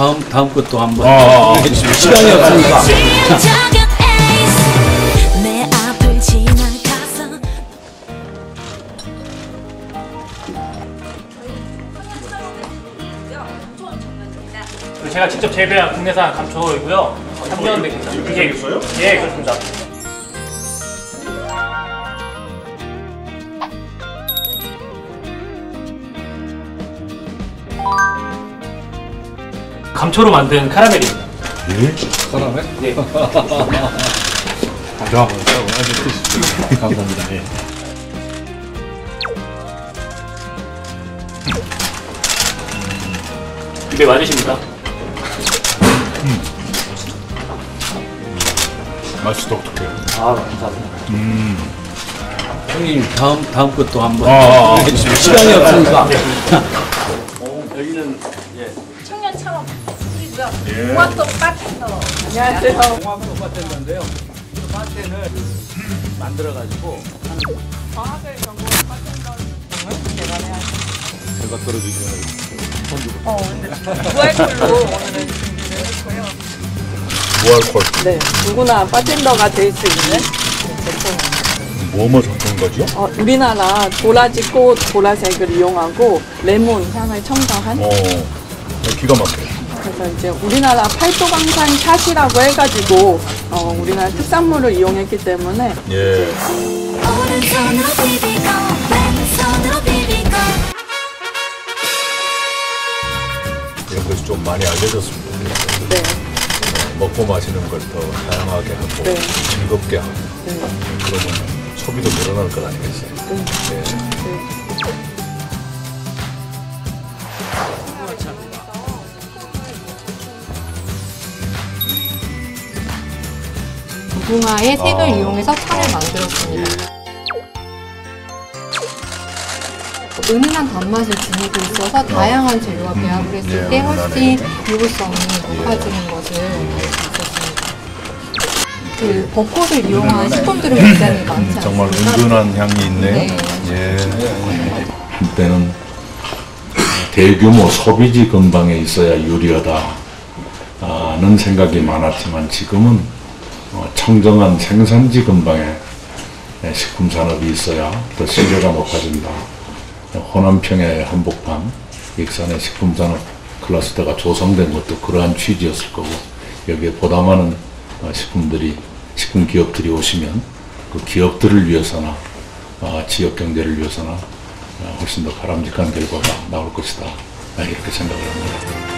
다음 다음 것도 한번 아, 아, 아. 시간이 없으니까 제가 직접 재배한 국내산 감초이고요. 3년 됐습니다. 이게 있어요? 예, 그렇습니다. 감초로 만든 카라멜입니다. 사람에 네. 자, 감사합니다. 예. 입에 맞으십니까? 맛이 독특해요. 아, 감사합니다. 형님 다음 다음 것도 한번 아, 아, 아. 해주시면 시간이 없으니까 여기는 청년 창업 이고요. 공학동 바텐더. 안녕하세요. 공학도 파텐인데요. 이 파텐을 만들어 가지고 과학을 전공한 바텐더는 제가 해야 제가 떨어지기 전에 어, 무알콜로 오늘은 준비를 했고요. 무알콜. 네, 누구나 바텐더가 될 수 있는 제품. 뭐뭐 섞은 거죠? 어, 우리나라 도라지 꽃 보라색을 이용하고 레몬 향을 첨가한 어, 기가 막혀요. 그래서 이제 우리나라 팔도강산 샷이라고 해가지고 어, 우리나라 특산물을 이용했기 때문에 예. 오른손으로 비비고 왼손으로 비비고 이런 것이 좀 많이 알려졌습니다. 네, 먹고 마시는 걸 더 다양하게 하고 네. 즐겁게 하고 네. 그러면 소비도 늘어날 것 아니겠어요? 예. 무궁화의 색을 아. 이용해서 차를 만들었습니다. 은은한 단맛을 지니고 있어서 다양한 재료와 배합을 했을 예, 때 은은하네. 훨씬 유효성이 높아지는 것을 알수 있었습니다. 그 벚꽃을 이용한 식품들은 굉장히 많지 않습니까? 정말 은근한 향이 있네요. 네. 예. 그때는 대규모 소비지 근방에 있어야 유리하다는 생각이 많았지만 지금은 어, 청정한 생산지 근방에 식품 산업이 있어야 더 신뢰가 높아진다. 호남평의 한복판, 익산의 식품 산업 클러스터가 조성된 것도 그러한 취지였을 거고 여기에 보다 많은 어, 식품들이 식품 기업들이 오시면 그 기업들을 위해서나 어, 지역 경제를 위해서나 어, 훨씬 더 바람직한 결과가 나올 것이다 아, 이렇게 생각을 합니다.